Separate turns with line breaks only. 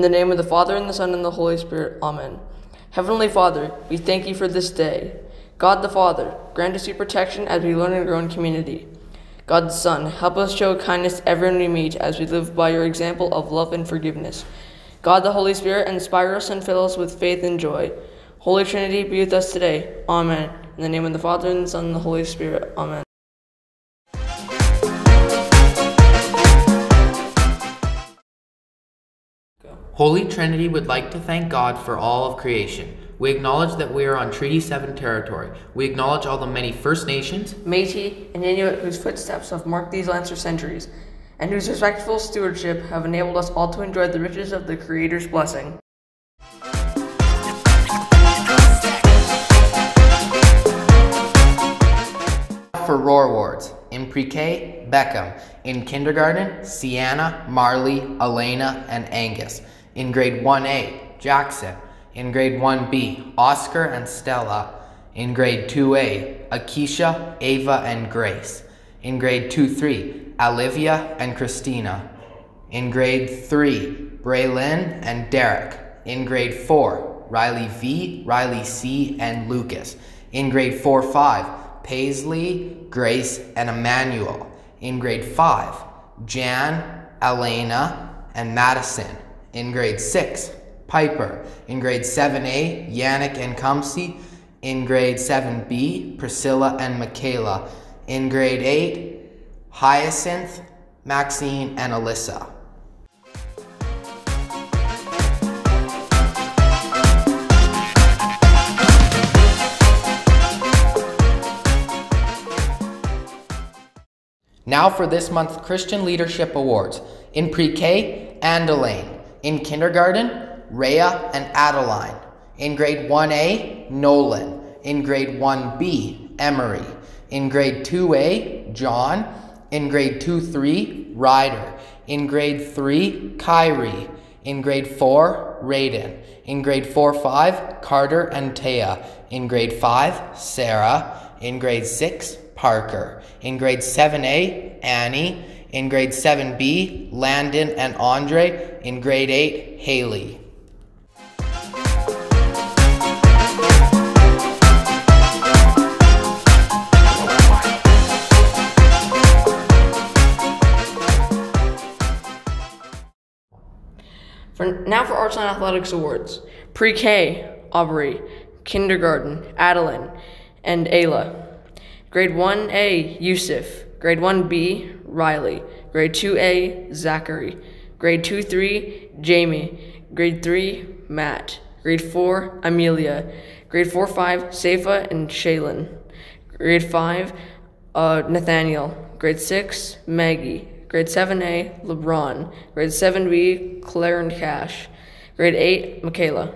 the name of the Father, and the Son, and the Holy Spirit. Amen. Heavenly Father, we thank you for this day. God the Father, grant us your protection as we learn and grow in community. God the Son, help us show kindness to everyone we meet as we live by your example of love and forgiveness. God the Holy Spirit, inspire us and fill us with faith and joy. Holy Trinity, be with us today. Amen. In the name of the Father, and the Son, and the Holy Spirit. Amen.
Holy Trinity would like to thank God for all of creation. We acknowledge that we are on Treaty 7 territory. We acknowledge all the many First Nations,
Métis, and Inuit whose footsteps have marked these lands for centuries, and whose respectful stewardship have enabled us all to enjoy the riches of the Creator's blessing.
for ROAR Awards. In pre-K, Beckham. In kindergarten, Sienna, Marley, Elena, and Angus. In grade 1A, Jackson. In grade 1B, Oscar and Stella. In grade 2A, Akisha, Ava, and Grace. In grade 2-3, Olivia and Christina. In grade 3, Braylin and Derek. In grade 4, Riley V, Riley C, and Lucas. In grade 4-5, Paisley, Grace, and Emmanuel. In grade 5, Jan, Elena, and Madison. In grade 6, Piper. In grade 7A, Yannick and Kumsi. In grade 7B, Priscilla and Michaela. In grade 8, Hyacinth, Maxine, and Alyssa. Now for this month's Christian Leadership Awards. In pre-K, Andelaine. In kindergarten, Rhea and Adeline. In grade 1A, Nolan. In grade 1B, Emery. In grade 2A, John. In grade 2-3, Ryder. In grade 3, Kyrie. In grade 4, Raiden. In grade 4-5, Carter and Taya. In grade 5, Sarah. In grade 6, Parker. In grade 7A, Annie. In grade 7B, Landon and Andre. In grade 8, Haley.
For now for Arts and Athletics Awards. Pre-K, Aubrey. Kindergarten, Adeline and Ayla. Grade 1A, Yusuf. Grade 1B, Riley. Grade 2A, Zachary. Grade 2-3, Jamie. Grade 3, Matt. Grade 4, Amelia. Grade 4-5, Seifa and Shaylin. Grade 5, uh, Nathaniel. Grade 6, Maggie. Grade 7A, LeBron. Grade 7B, Claire and Cash. Grade 8, Michaela.